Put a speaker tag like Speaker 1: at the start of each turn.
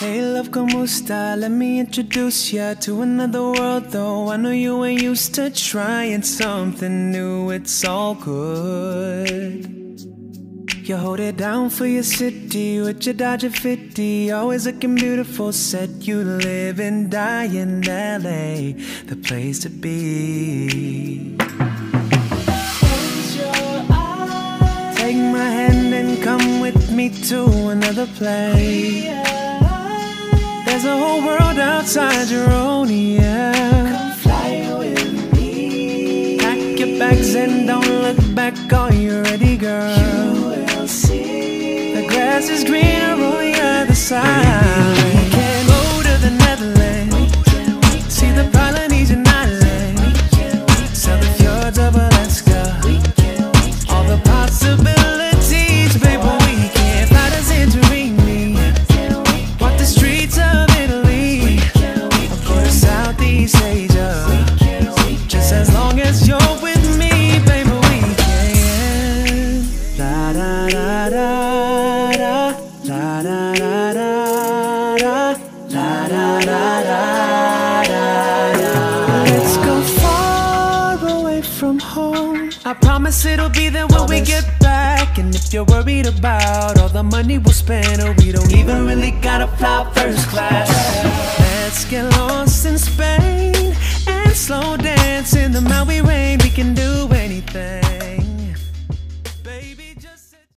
Speaker 1: Hey love, como esta? Let me introduce ya to another world though I know you ain't used to trying something new, it's all good you hold it down for your city with your Dodger 50. Always looking beautiful, said you live and die in LA, the place to be. Close your eyes. Take my hand and come with me to another place. There's a whole world outside your own, yeah.
Speaker 2: Come fly with me.
Speaker 1: Pack your bags and don't look back, are you ready, girl? Let's go far away from home. I promise it'll be there when we get back. And if you're worried about all the money we'll spend, or we don't even really gotta fly first class. Let's get lost in Spain and slow dance in the Maui rain. We can do anything.